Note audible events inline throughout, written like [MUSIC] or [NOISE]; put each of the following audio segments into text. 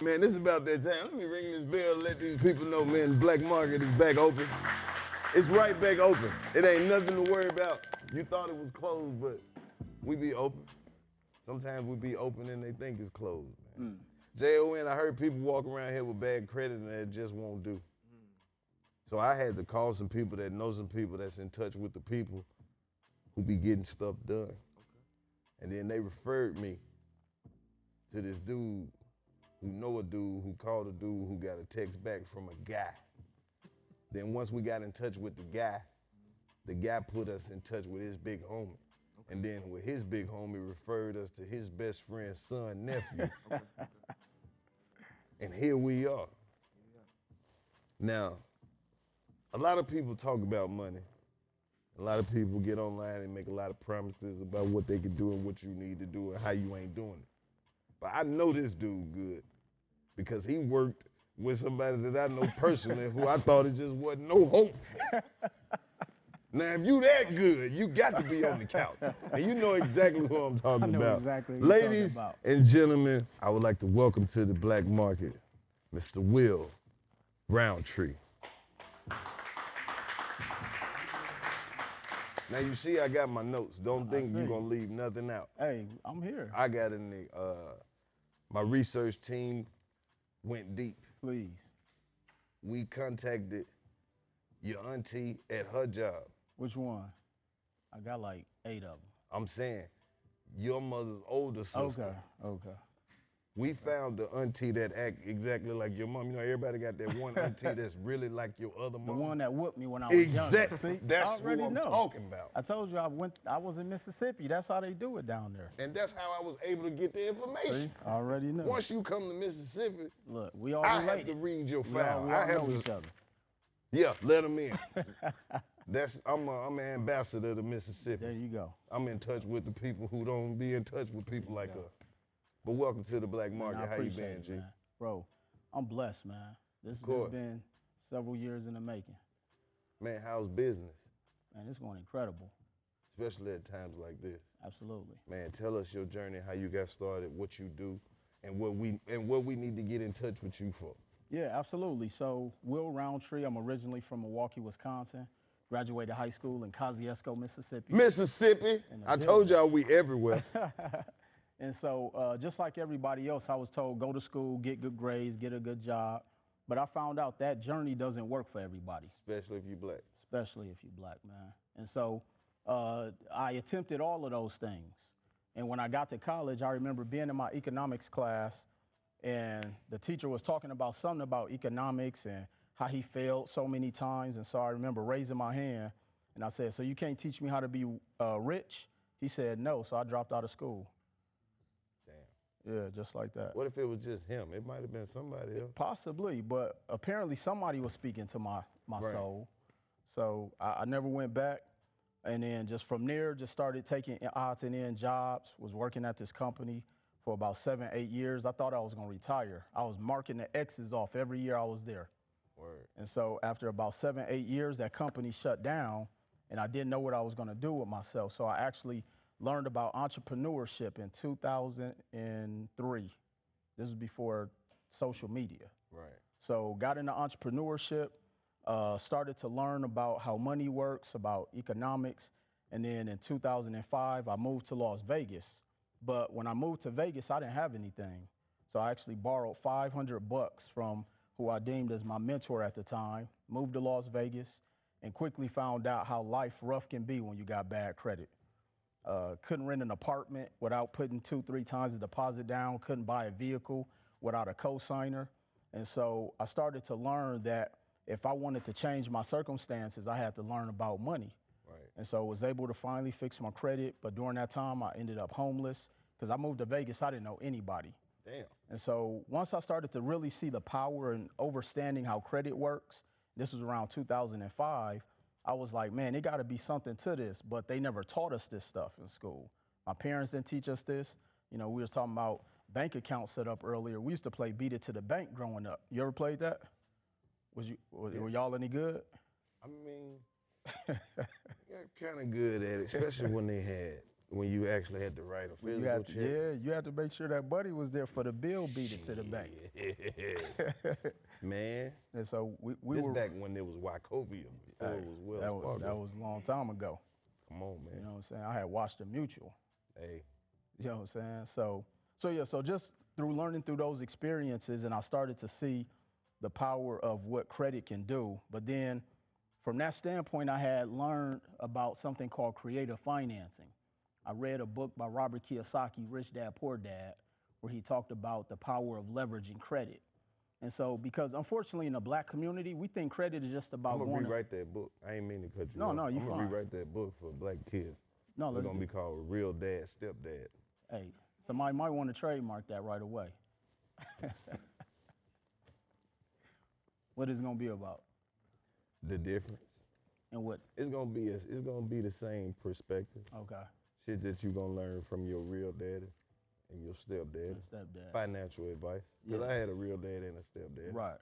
Man, this is about that time. Let me ring this bell, let these people know, man, the black market is back open. It's right back open. It ain't nothing to worry about. You thought it was closed, but we be open. Sometimes we be open and they think it's closed. Man. Hmm. J-O-N, I heard people walk around here with bad credit and it just won't do. So I had to call some people that know some people that's in touch with the people who be getting stuff done. And then they referred me to this dude who know a dude who called a dude who got a text back from a guy. Then once we got in touch with the guy, the guy put us in touch with his big homie. And then with his big homie referred us to his best friend's son, nephew. [LAUGHS] and here we are. Now, a lot of people talk about money. A lot of people get online and make a lot of promises about what they can do and what you need to do and how you ain't doing it. But I know this dude good because he worked with somebody that I know personally who I thought it just wasn't no hope for. Now, if you that good, you got to be on the couch. And you know exactly who I'm talking I know about. exactly who you're talking Ladies about. and gentlemen, I would like to welcome to the black market Mr. Will Roundtree. Now you see I got my notes. Don't think you're gonna leave nothing out. Hey, I'm here. I got in the uh, my research team went deep. Please. We contacted your auntie at her job. Which one? I got like eight of them. I'm saying your mother's older sister. Okay. Okay. We found the auntie that act exactly like your mom. You know, everybody got that one auntie that's really like your other mom. The one that whooped me when I was younger. Exactly. See, That's I who already I'm know. talking about. I told you I went. I was in Mississippi. That's how they do it down there. And that's how I was able to get the information. See, I already know. Once you come to Mississippi, Look, we all I have to read your we all, file. we I all have know to each other. Yeah, let them in. [LAUGHS] That's I'm a, I'm an ambassador to Mississippi. There you go. I'm in touch with the people who don't be in touch with people like us. But welcome to the black Man, market. I How you been, it, G? man. Bro, I'm blessed, man. This has been several years in the making. Man, how's business? Man, it's going incredible. Especially at times like this. Absolutely. Man, tell us your journey, how you got started, what you do, and what we and what we need to get in touch with you for. Yeah, absolutely. So, Will Roundtree, I'm originally from Milwaukee, Wisconsin. Graduated high school in Kosciuszko, Mississippi. Mississippi. the I told y'all we everywhere. [LAUGHS] And so, uh, just like everybody else, I was told go to school, get good grades, get a good job. But I found out that journey doesn't work for everybody, Especially if you're black. especially if you're black, man. And so, uh, I attempted all of those things. And when I got to college, I remember being in my economics class, and the teacher was talking about something about economics and how he failed so many times. And so I remember raising my hand, and I said, "So you can't teach me how to be uh, rich?" He said, "No." So I dropped out of school. Yeah, just like that. What if it was just him? It might have been somebody else. Possibly, but apparently somebody was speaking to my my Right. soul. So I, I never went back. And then just from there, just started taking odds and end jobs. Was working at this company for about seven, eight years. I thought I was gonna retire. I was marking the X's off every year I was there. Word. And so after about seven, eight years, that company shut down, and I didn't know what I was going to do with myself. So I actually learned about entrepreneurship in 2003. This was before social media. Right. So got into entrepreneurship, uh, started to learn about how money works, about economics, and then in 2005 I moved to Las Vegas. But when I moved to Vegas, I didn't have anything, so I actually borrowed 500 bucks from who I deemed as my mentor at the time. Moved to Las Vegas, and quickly found out how life rough can be when you got bad credit. Uh, couldn't rent an apartment without putting two, three times the deposit down. Couldn't buy a vehicle without a cosigner. And so I started to learn that if I wanted to change my circumstances, I had to learn about money. Right. And so I was able to finally fix my credit. But during that time, I ended up homeless because I moved to Vegas. I didn't know anybody. Damn. And so once I started to really see the power and understanding how credit works, this was around 2005, I was like, man, it got to be something to this. But they never taught us this stuff in school. My parents didn't teach us this. You know, we was talking about bank accounts set up earlier. We used to play beat it to the bank growing up. You ever played that? Was you were, were y'all any good? I mean, [LAUGHS] you're kind of good at it, especially when they had when you actually had to write a physical You had to, check. yeah, you had to make sure that buddy was there for the bill beat it to the bank. [LAUGHS] Man, And so we, we this were back when there was Wachovia before it was Wells that was Fargo. that was a long time ago. Come on, man. You know what I'm saying? I had watched the mutual. Hey, You know what I'm saying? So, so yeah, so just through learning through those experiences, and I started to see the power of what credit can do. But then, from that standpoint, I had learned about something called creative financing. I read a book by Robert Kiyosaki, Rich Dad Poor Dad, where he talked about the power of leveraging credit. And so, because unfortunately in the black community, we think credit is just about I'm gonna going. to- rewrite that book. I ain't mean to cut you No, off. no, you I'm gonna rewrite that book for black kids. no, It's gonna be called Real Dad, Stepdad. Hey, somebody might want to trademark that right away. [LAUGHS] what is it gonna be about? The difference. And what? It's gonna be a, it's gonna be the same perspective. Okay, Shit that you gonna learn from your real daddy and your stepdaddy. and stepdad. Financial advice. Because Yeah. I had a real dad and a stepdad. Right.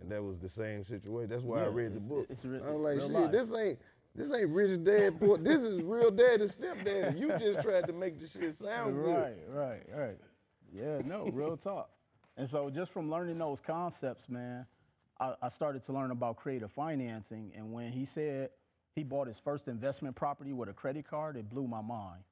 And that was the same situation. That's why I read the it's- book. it's re- I was like, shit, life. this ain't this ain't rich dad. Boy. this is real dad and stepdad. You just tried to make the shit sound good. Right, right, right. Yeah, no, real talk. And so just from learning those concepts, man, I, I started to learn about creative financing. And when he said he bought his first investment property with a credit card, it blew my mind.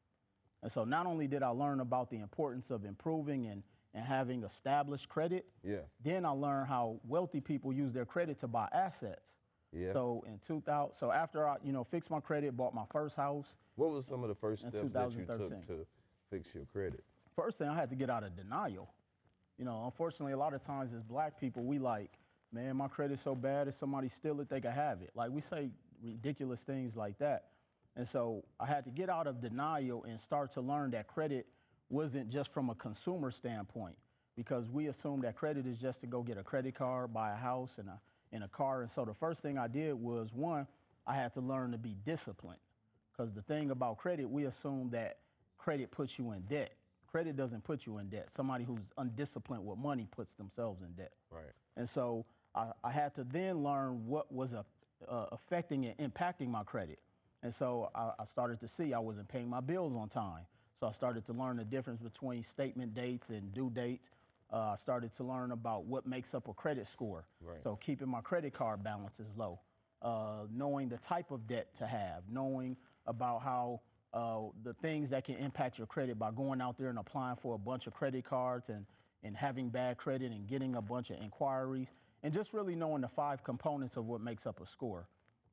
And so not only did I learn about the importance of improving and, and having established credit, Yeah. then I learned how wealthy people use their credit to buy assets. Yeah. So in 2000, so after I, you know, fixed my credit, bought my first house, What was some of the first steps that you took to fix your credit? first thing I had to get out of denial. You know, unfortunately, a lot of times as black people, we like, man, my credit's so bad, if somebody steal it, they can have it. Like we say ridiculous things like that. And so I had to get out of denial and start to learn that credit wasn't just from a consumer standpoint, because we assume that credit is just to go get a credit card, buy a house and a and a car. And so the first thing I did was one, I had to learn to be disciplined. Because the thing about credit, we assume that credit puts you in debt. Credit doesn't put you in debt. Somebody who's undisciplined with money puts themselves in debt. Right. And so I, I had to then learn what was a, uh, affecting and impacting my credit. And so I, I started to see I wasn't paying my bills on time. So I started to learn the difference between statement dates and due dates. Uh, I started to learn about what makes up a credit score. Right. So keeping my credit card balances low, uh, knowing the type of debt to have, knowing about how uh, the things that can impact your credit by going out there and applying for a bunch of credit cards and, and having bad credit and getting a bunch of inquiries, and just really knowing the five components of what makes up a score.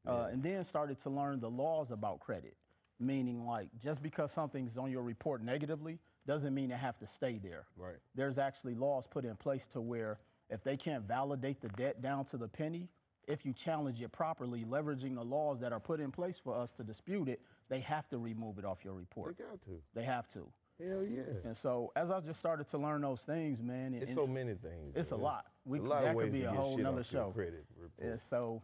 Uh, and then started to learn the laws about credit, meaning like just because something's on your report negatively doesn't mean it have to stay there. Right. There's actually laws put in place to where if they can't validate the debt down to the penny, if you challenge it properly, leveraging the laws that are put in place for us to dispute it, they have to remove it off your report. They got to. They have to. Hell yeah. And so as I just started to learn those things, man, and, It's so many things. it's a lot. We a lot that could be to a whole nother show. Credit so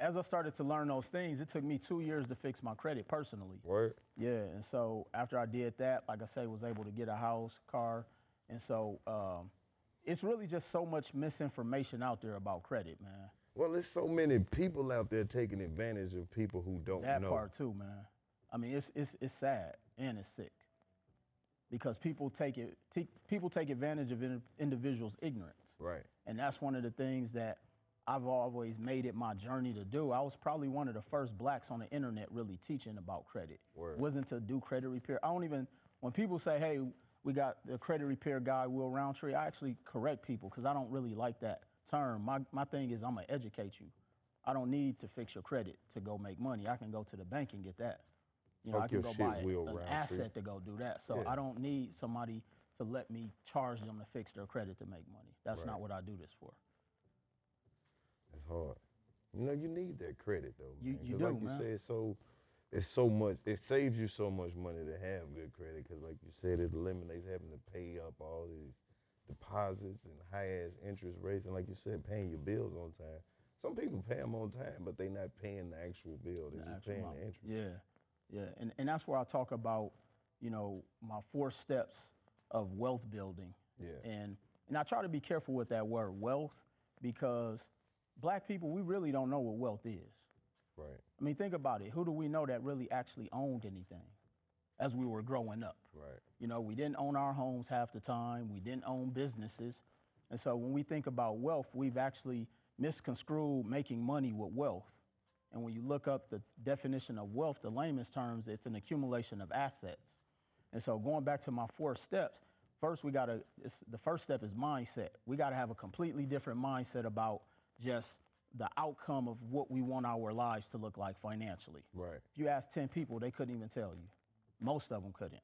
as I started to learn those things, it took me two years to fix my credit personally. Word. Yeah, and so after I did that, like I say, was able to get a house, car, and so um, it's really just so much misinformation out there about credit, man. Well, there's so many people out there taking advantage of people who don't That know. That part too, man. I mean, it's it's it's sad and it's sick because people take it t- people take advantage of in, individuals' ignorance. Right. And that's one of the things that I've always made it my journey to do. I was probably one of the first blacks on the internet really teaching about credit. Word. Wasn't to do credit repair. I don't even, when people say, hey, we got the credit repair guy, Will Roundtree, I actually correct people because I don't really like that term. My, my thing is, I'm going to educate you. I don't need to fix your credit to go make money. I can go to the bank and get that. You know, I can go buy an Roundtree. asset to go do that. So Yeah. I don't need somebody to let me charge them to fix their credit to make money. That's not what I do this for. It's hard. You know, you need that credit though. You- man, you 'cause do, like you man. said, so it's so much. It saves you so much money to have good credit because, like you said, it eliminates having to pay up all these deposits and high ass interest rates, and like you said, paying your bills on time. Some people pay them on time, but they're not paying the actual bill. They're just paying amount. the interest. Yeah, yeah, and and that's where I talk about, you know, my four steps of wealth building. Yeah. And and I try to be careful with that word wealth because black people we really don't know what wealth is. Right, I mean, think about it. Who do we know that really actually owned anything as we were growing up? right, You know, we didn't own our homes half the time. We didn't own businesses. And so when we think about wealth, we've actually misconstrued making money with wealth. And when you look up the definition of wealth, the layman's terms, it's an accumulation of assets. And so going back to my four steps, first we gotta, it's, the first step is mindset. We gotta have a completely different mindset about just the outcome of what we want our lives to look like financially. right. If you ask 10 people, they couldn't even tell you. Most of them couldn't.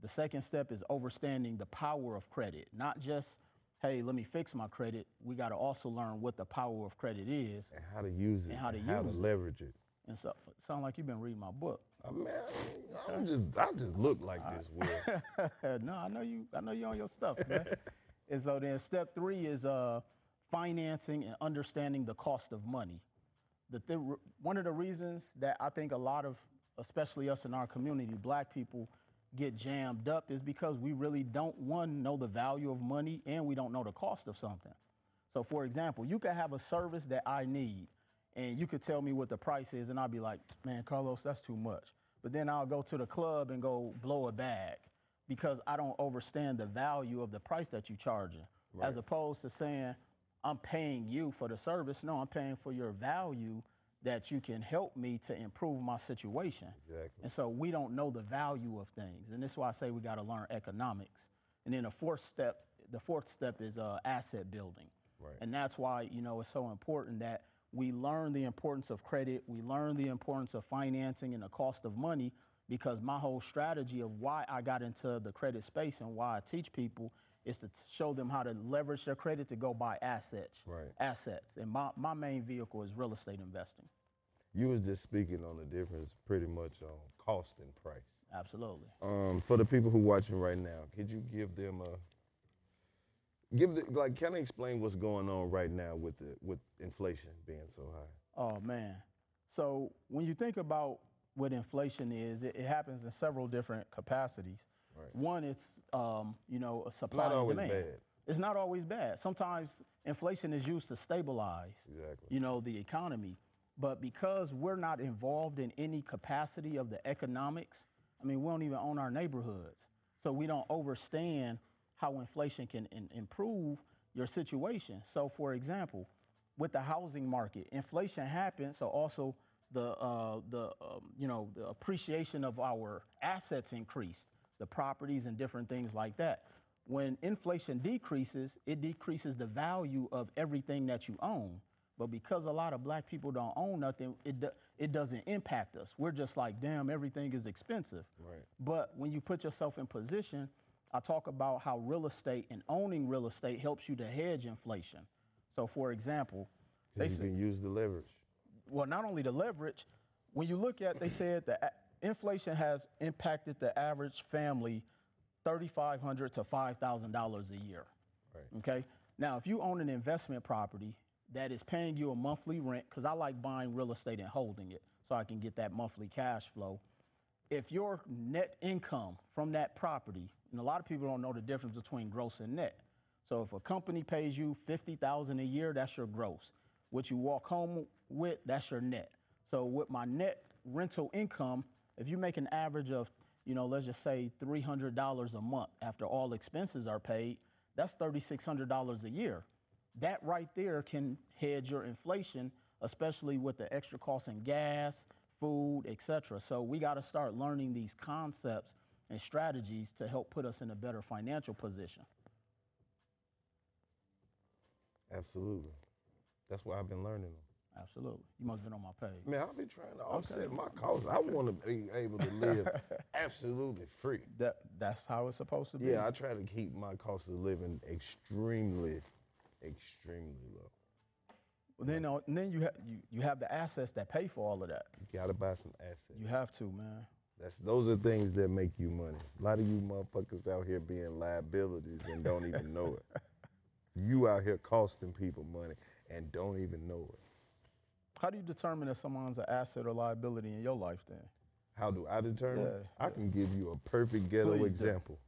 The second step is understanding the power of credit, not just, hey, let me fix my credit. We got to also learn what the power of credit is. And how to use it, And how to how use to leverage it. And so, sound like you've been reading my book. I mean, I- I'm just, I just look like this, Will. [LAUGHS] no, I know you. I know you on your stuff, man. [LAUGHS] and so then step three is uh, financing and understanding the cost of money. The th- one of the reasons that I think a lot of, especially us in our community, black people, get jammed up is because we really don't one know the value of money and we don't know the cost of something. So, for example, you could have a service that I need, and you could tell me what the price is, and I'll be like, man, Karlous, that's too much. But then I'll go to the club and go blow a bag because I don't understand the value of the price that you're charging, as opposed to saying, I'm paying you for the service. No, I'm paying for your value that you can help me to improve my situation. Exactly. And so we don't know the value of things. And this is why I say we got to learn economics. And then the fourth step, the fourth step is uh, asset building. Right. And that's why, you know, it's so important that we learn the importance of credit, we learn the importance of financing and the cost of money because my whole strategy of why I got into the credit space and why I teach people is to t- show them how to leverage their credit to go buy assets. Right. Assets. And my, my main vehicle is real estate investing. You was just speaking on the difference pretty much on cost and price. Absolutely. Um, for the people who watching right now, could you give them a give the like kind of explain what's going on right now with the with inflation being so high? Oh man. So when you think about what inflation is, it, it happens in several different capacities. Right. One, it's um, you know a supply Not and demand. bad. It's not always bad. Sometimes inflation is used to stabilize, Exactly. you know, the economy. But because we're not involved in any capacity of the economics, I mean, we don't even own our neighborhoods, so we don't understand how inflation can in- improve your situation. So, for example, with the housing market, inflation happens, so also the uh, the um, you know the appreciation of our assets increased, the properties and different things like that. When inflation decreases, it decreases the value of everything that you own. But because a lot of black people don't own nothing, it do, it doesn't impact us. We're just like, damn, everything is expensive. Right. But when you put yourself in position, I talk about how real estate and owning real estate helps you to hedge inflation. So, for example, they You say, can use the leverage. well, not only the leverage, when you look at, they said that inflation has impacted the average family 3,500 to $5,000 a year. Right. Okay. Now, if you own an investment property that is paying you a monthly rent, because I like buying real estate and holding it so I can get that monthly cash flow. If your net income from that property, and a lot of people don't know the difference between gross and net. So if a company pays you 50,000 a year, that's your gross. What you walk home with, that's your net. So with my net rental income, if you make an average of, you know, let's just say $300 a month after all expenses are paid, that's $3,600 a year. That right there can hedge your inflation, especially with the extra costs in gas, food, etc. So we got to start learning these concepts and strategies to help put us in a better financial position. Absolutely. That's why I've been learning them. Absolutely. You must have been on my page. Man, I've been trying to offset my costs. I want to be able to live [LAUGHS] absolutely free. That that's how it's supposed to be. Yeah, I try to keep my cost of living extremely, extremely low. Well, then, uh, then you, ha- you you have the assets that pay for all of that. You gotta buy some assets. You have to, man. That's those are things that make you money. A lot of you motherfuckers out here being liabilities and don't even know it. [LAUGHS] You out here costing people money and don't even know it. How do you determine if someone's an asset or liability in your life then? How do I determine? Yeah, I can give you a perfect ghetto Please do. example.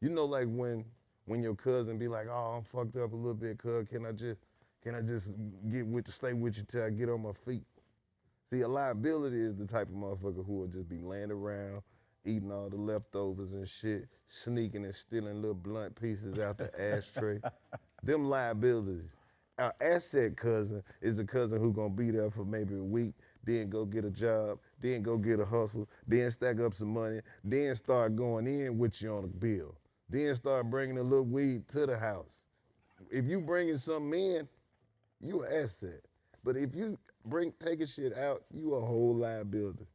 You know, like when when your cousin be like, "Oh, I'm fucked up a little bit, cuz can I just can I just get with you, stay with you till I get on my feet?" See, a liability is the type of motherfucker who will just be laying around, eating all the leftovers and shit, sneaking and stealing little blunt pieces out the [LAUGHS] ashtray. Them liabilities. Our asset cousin is the cousin who gonna be there for maybe a week, then go get a job, then go get a hustle, then stack up some money, then start going in with you on a bill, then start bringing a little weed to the house. If you bringing something in, you an asset. But if you bring taking shit out, you a whole liability.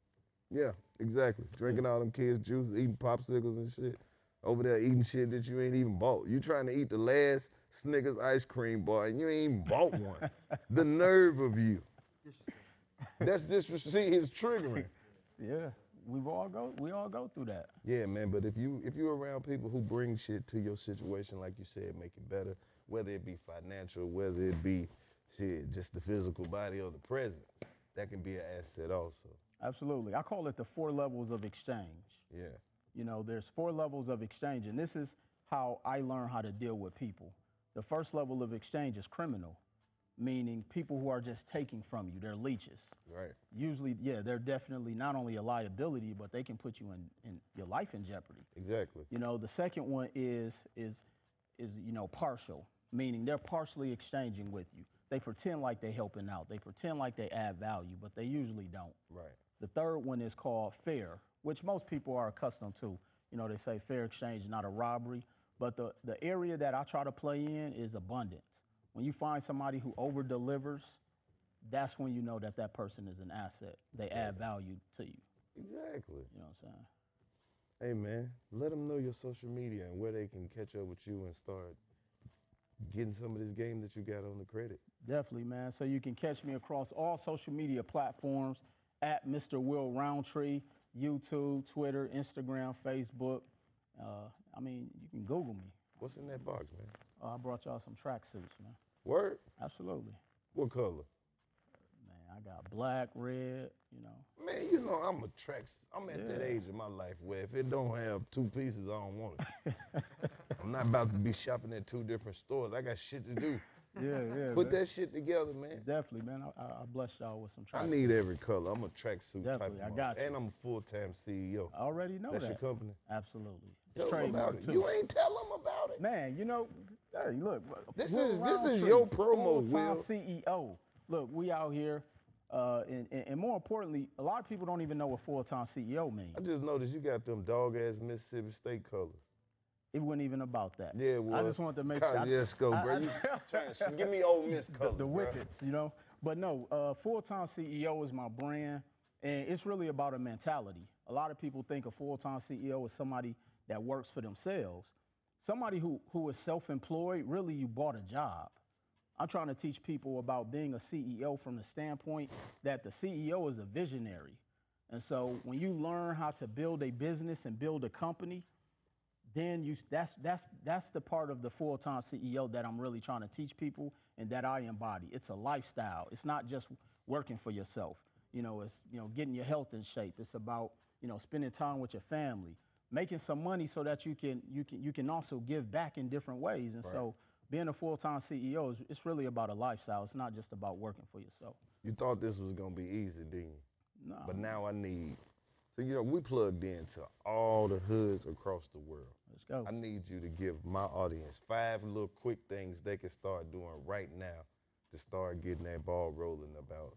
Yeah, exactly. Drinking all them kids' juice, eating popsicles and shit. Over there eating shit that you ain't even bought. You trying to eat the last Snickers ice cream bar and you ain't even bought one. the [LAUGHS] nerve of you. That's disrespect. See, it's triggering. Yeah, we've all go we all go through that. Yeah, man. But if you if you're around people who bring shit to your situation, like you said, make it better, whether it be financial, whether it be shit, just the physical body or the presence, that can be an asset also. Absolutely. I call it the four levels of exchange. Yeah. You know, there's four levels of exchange, and this is how I learn how to deal with people. The first level of exchange is criminal, meaning people who are just taking from you. They're leeches. Right. Usually, yeah, they're definitely not only a liability, but they can put you in, in your life in jeopardy. Exactly. You know, the second one is is is you know partial, meaning they're partially exchanging with you. They pretend like they're helping out. They pretend like they add value, but they usually don't. Right. The third one is called fair, which most people are accustomed to. You know, they say fair exchange, not a robbery. But the, the area that I try to play in is abundance. When you find somebody who over delivers, that's when you know that that person is an asset. They add value to you. Exactly. You know what I'm saying? Hey man, let them know your social media and where they can catch up with you and start getting some of this game that you got on the credit. Definitely, man. So you can catch me across all social media platforms at Mr. Will Roundtree, YouTube, Twitter, Instagram, Facebook. Uh, I mean, you can Google me. What's in that box, man? Uh, I brought y'all some tracksuits, man. Word? Absolutely. What color? Man, I got black, red, you know. Man, you know I'm a tracks. I'm at that age in my life where if it don't have two pieces, I don't want it. [LAUGHS] I'm not about to be shopping at two different stores. I got shit to do. [LAUGHS] Yeah, yeah. Put that shit together, man. Definitely, man. I, I, I blessed y'all with some I need every color. I'm a tracksuit type Definitely, of I got you. And I'm a full-time CEO. I already know That's that. your company. Absolutely. Tell It's about trademark too. You ain't tell them about it. Man, you know, hey, look. This Will is- this is your promo, Will. CEO. Look, we out here, uh, and, and, and more importantly, a lot of people don't even know what full-time CEO means. I just noticed you got them dog-ass Mississippi State colors. It wasn't even about that. Yeah, was. I just wanted to make sure. I- Let's go, I- bro. I- [LAUGHS] to give me Ole Miss the, colors, the wickets, you know. But no, uh, full-time CEO is my brand, and it's really about a mentality. A lot of people think a full-time CEO is somebody that works for themselves. Somebody who who is self-employed, really, you bought a job. I'm trying to teach people about being a CEO from the standpoint that the CEO is a visionary. And so when you learn how to build a business and build a company, then you that's that's that's the part of the full-time CEO that I'm really trying to teach people and that I embody. It's a lifestyle. It's not just working for yourself. You know, it's you know getting your health in shape. It's about you know spending time with your family, making some money so that you can you can you can also give back in different ways. And so being a full-time CEO is it's really about a lifestyle. It's not just about working for yourself. You thought this was gonna be easy, didn't you? No. But now I need. So you know we plugged into all the hoods across the world. Let's go. I need you to give my audience five little quick things they can start doing right now to start getting that ball rolling about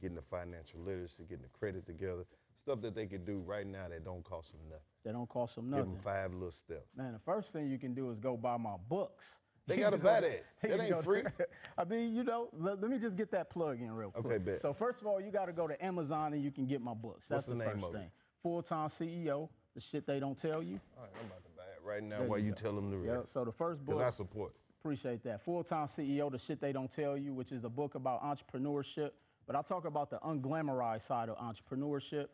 getting the financial literacy, getting the credit together, stuff that they could do right now that don't cost them nothing. They don't cost them nothing. Give them five little steps. Man, the first thing you can do is go buy my books. They [LAUGHS] gotta buy that. That [LAUGHS] ain't free. [LAUGHS] I mean, you know, let, let me just get that plug in real quick. Okay, bet. So first of all, you got to go to Amazon and you can get my books. That's What's the name first of thing. Full time CEO, the shit they don't tell you. All right, I'm about to buy it right now There while you you, tell them the Yeah. rest. So the first Because book. I support. Appreciate that. Full time CEO, The Shit They Don't Tell You, which is a book about entrepreneurship. But I talk about the unglamorized side of entrepreneurship.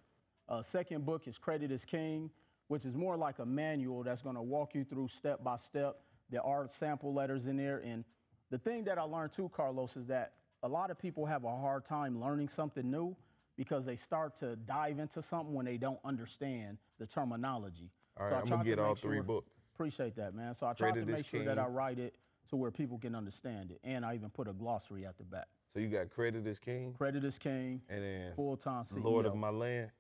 Uh, second book is Credit is King, which is more like a manual that's going to walk you through step by step. There are sample letters in there. And the thing that I learned too, Karlous, is that a lot of people have a hard time learning something new because they start to dive into something when they don't understand the terminology. All right, So I I'm gonna get all three sure- books. Appreciate that, man. So I tried Credit to make sure that I write it to where people can understand it. And I even put a glossary at the back. So you got credit is king, Credit is king, and then full time CEO. Lord of my land.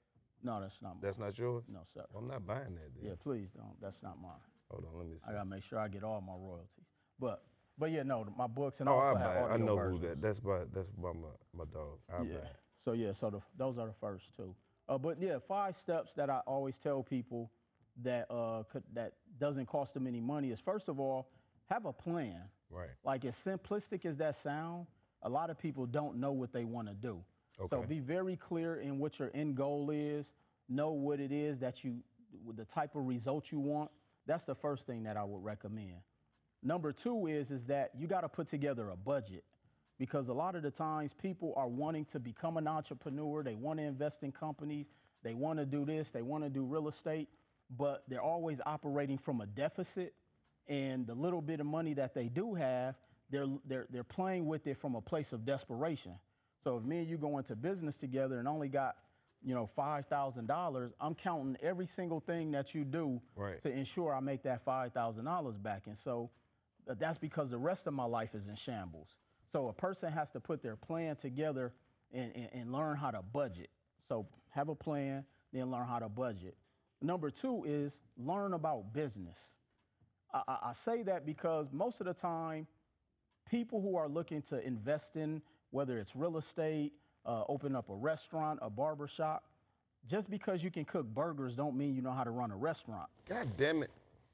No, that's not mine. That's not yours. no, sir. I'm not buying that. Then. Yeah, please don't. That's not mine. Hold on, let me see. I gotta make sure I get all my royalties. But but yeah, no, my books and oh, also I have audio I know versions. who that. That's by that's by my my dog. I Yeah. it. So yeah, so the, those are the first two. Uh, but yeah, five steps that I always tell people that uh, could, that doesn't cost them any money is first of all, have a plan. Right. Like as simplistic as that sound, a lot of people don't know what they want to do. So be very clear in what your end goal is. Know what it is that you, the type of result you want. That's the first thing that I would recommend. Number two is is that you got to put together a budget because a lot of the times people are wanting to become an entrepreneur. They want to invest in companies. They want to do this. They want to do real estate, but they're always operating from a deficit. And the little bit of money that they do have, they're they're they're playing with it from a place of desperation. So if me and you go into business together and only got you know five thousand dollars, I'm counting every single thing that you do Right. to ensure I make that five thousand dollars back. And so uh, that's because the rest of my life is in shambles. So a person has to put their plan together and, and, and learn how to budget. So have a plan, then learn how to budget. Number two is learn about business. I, I, I say that because most of the time, people who are looking to invest in, whether it's real estate, uh, open up a restaurant, a barber shop, just because you can cook burgers don't mean you know how to run a restaurant. God damn it!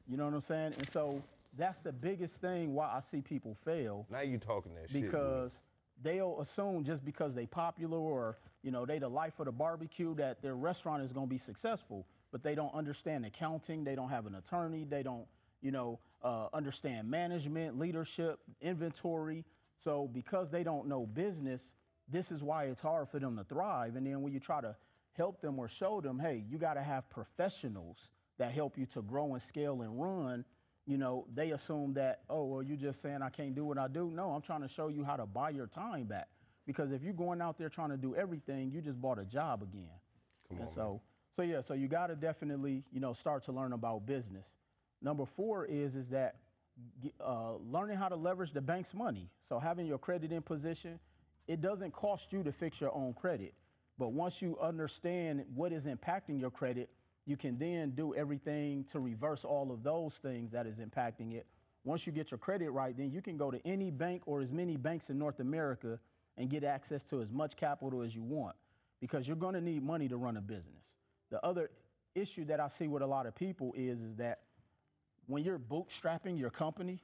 You know what I'm saying? And so that's the biggest thing why I see people fail Now you talking that shit. because they'll assume just because they popular or you know they the life of the barbecue that their restaurant is going to be successful but they don't understand accounting they don't have an attorney they don't you know uh, understand management leadership inventory so because they don't know business this is why it's hard for them to thrive and then when you try to help them or show them hey you got to have professionals that help you to grow and scale and run you know, they assume that, oh, well, you're just saying I can't do what I do. No, I'm trying to show you how to buy your time back. Because if you're going out there trying to do everything, you just bought a job again. Come and on, so, so yeah, so you got to definitely, you know, start to learn about business. Number four is is that uh, learning how to leverage the bank's money. So having your credit in position, it doesn't cost you to fix your own credit, but once you understand what is impacting your credit, you can then do everything to reverse all of those things that is impacting it. Once you get your credit right, then you can go to any bank or as many banks in North America and get access to as much capital as you want because you're going to need money to run a business. The other issue that I see with a lot of people is is that when you're bootstrapping your company,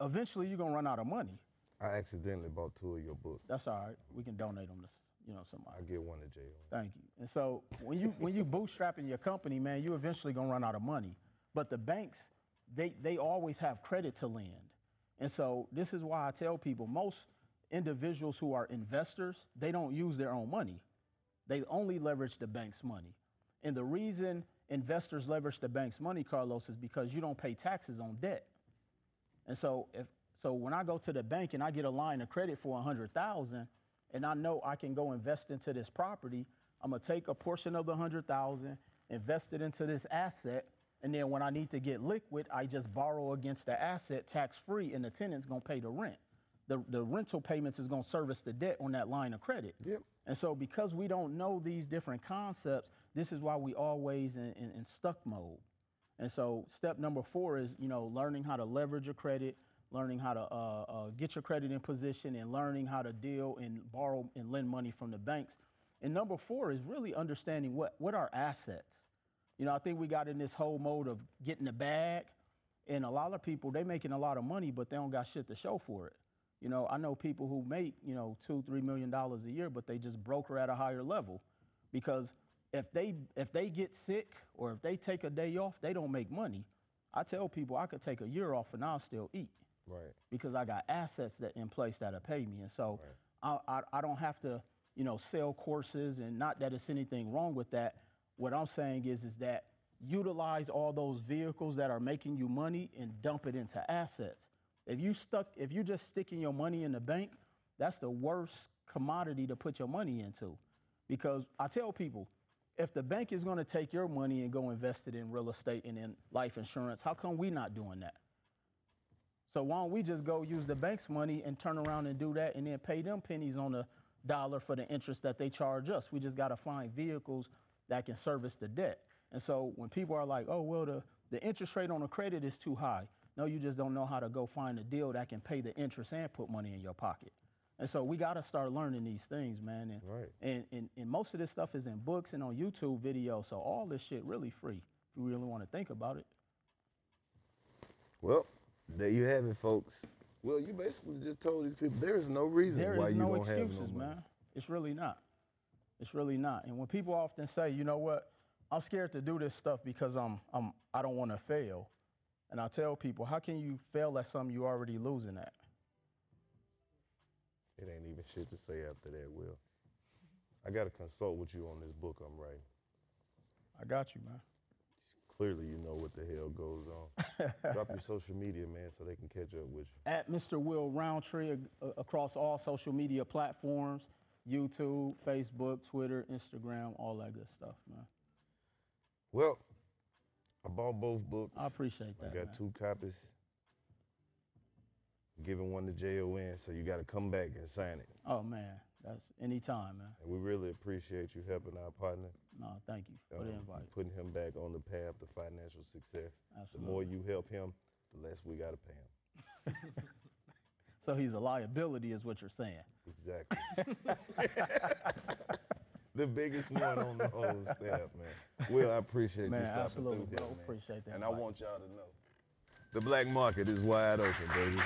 eventually you're going to run out of money. I accidentally bought two of your books. That's all right. We can donate them to you know somebody. I get one to jail. Thank you. And so when you when you bootstrapping your company, man, you eventually gonna run out of money. But the banks, they they always have credit to lend. And so this is why I tell people most individuals who are investors, they don't use their own money. They only leverage the bank's money. And the reason investors leverage the bank's money, Karlous, is because you don't pay taxes on debt. And so if so when I go to the bank and I get a line of credit for 100,000 and I know I can go invest into this property, I'm going to take a portion of the 100,000, invest it into this asset, and then when I need to get liquid, I just borrow against the asset tax free and the tenant's going to pay the rent. The, the rental payments is going to service the debt on that line of credit. Yep. And so because we don't know these different concepts, this is why we always in, in, in stuck mode. And so step number four is, you know, learning how to leverage your credit, learning how to uh, uh, get your credit in position, and learning how to deal and borrow and lend money from the banks. And number four is really understanding what what are assets. You know, I think we got in this whole mode of getting the bag, and a lot of people they making a lot of money, but they don't got shit to show for it. You know, I know people who make you know two, three million dollars a year, but they just broker at a higher level, because if they if they get sick or if they take a day off, they don't make money. I tell people I could take a year off and I'll still eat Right. because I got assets that in place that'll pay me, and so I, I I don't have to you know, sell courses, and not that it's anything wrong with that. What I'm saying is, is that utilize all those vehicles that are making you money and dump it into assets. If you stuck, if you just sticking your money in the bank, that's the worst commodity to put your money into. Because I tell people, if the bank is going to take your money and go invest it in real estate and in life insurance, how come we not doing that? So why don't we just go use the bank's money and turn around and do that and then pay them pennies on the dollar for the interest that they charge us? We just got to find vehicles that can service the debt. And so when people are like, oh, well, the, the interest rate on a credit is too high. No, you just don't know how to go find a deal that can pay the interest and put money in your pocket. And so we got to start learning these things, man. And, Right. and, and, and most of this stuff is in books and on YouTube videos. So all this shit really free if you really want to think about it. Well, there you have it, folks. Well, you basically just told these people there is no reason There why is you no don't excuses, have no money. man. It's really not. It's really not. And when people often say, you know what, I'm scared to do this stuff because I'm, I'm I don't want to fail. And I tell people, how can you fail at something you already losing at? It ain't even shit to say after that, Will. I got to consult with you on this book I'm writing. I got you, man. Clearly, you know what the hell goes on. [LAUGHS] Drop your social media, man, so they can catch up with you. At Mr. Will Roundtree across all social media platforms, YouTube, Facebook, Twitter, Instagram, all that good stuff, man. Well, I bought both books. I appreciate that. I got man. two copies. Giving one to JON, so you got to come back and sign it. Oh man, that's anytime, man. And we really appreciate you helping our partner. No, thank you for the um, invite. Putting him back on the path to financial success. Absolutely. The more you help him, the less we got to pay him. [LAUGHS] So he's a liability, is what you're saying. Exactly. [LAUGHS] the biggest one on the whole staff, man. Will, I appreciate Man, you stopping absolutely, through bro. here, man. Appreciate that And I want y'all to know, the black market is wide open, baby.